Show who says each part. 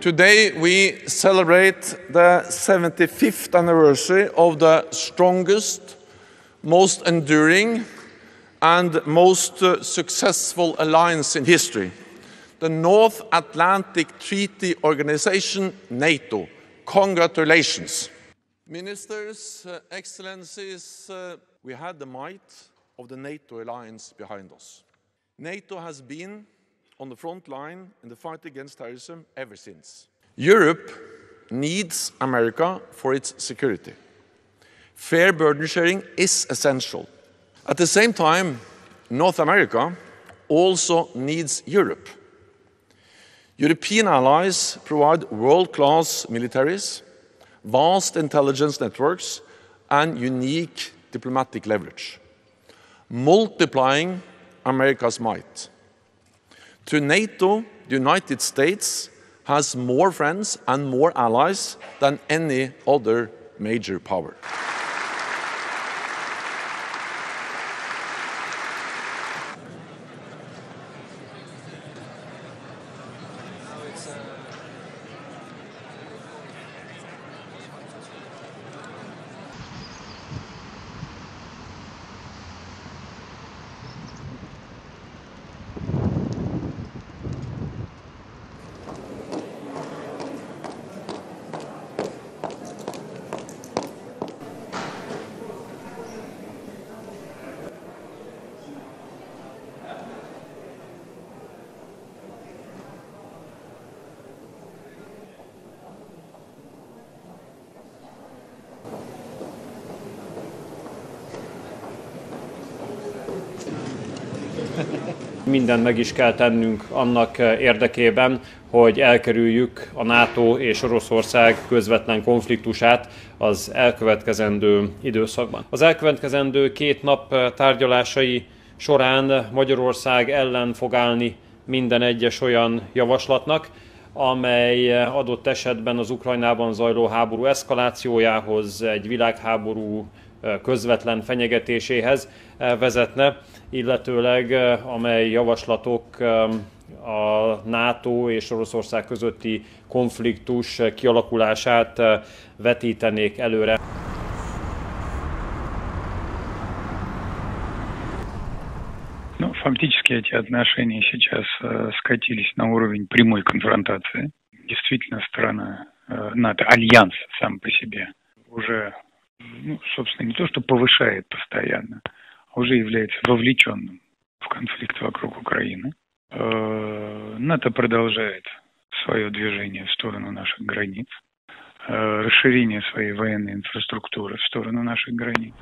Speaker 1: Today we celebrate the 75th anniversary of the strongest, most enduring, and most uh, successful alliance in history the North Atlantic Treaty Organization, NATO. Congratulations. Ministers, uh, Excellencies, uh, we had the might of the NATO alliance behind us. NATO has been on the front line in the fight against terrorism ever since. Europe needs America for its security. Fair burden sharing is essential. At the same time, North America also needs Europe. European allies provide world-class militaries, vast intelligence networks, and unique diplomatic leverage, multiplying America's might. To NATO, the United States has more friends and more allies than any other major power.
Speaker 2: Mindent meg is kell tennünk annak érdekében, hogy elkerüljük a NATO és Oroszország közvetlen konfliktusát az elkövetkezendő időszakban. Az elkövetkezendő két nap tárgyalásai során Magyarország ellen fog állni minden egyes olyan javaslatnak, amely adott esetben az Ukrajnában zajló háború eszkalációjához, egy világháború közvetlen fenyegetéséhez vezetne, illetőleg amely javaslatok a NATO és Oroszország közötti konfliktus kialakulását vetítenék előre.
Speaker 3: Ну, фактически эти отношения сейчас э, скатились на уровень прямой конфронтации. Действительно, страна э, НАТО, альянс сам по себе уже ну, собственно, не то, что повышает постоянно, а уже является вовлеченным в конфликт вокруг Украины. Э, НАТО продолжает свое движение в сторону наших границ, э, расширение своей военной инфраструктуры в сторону наших границ.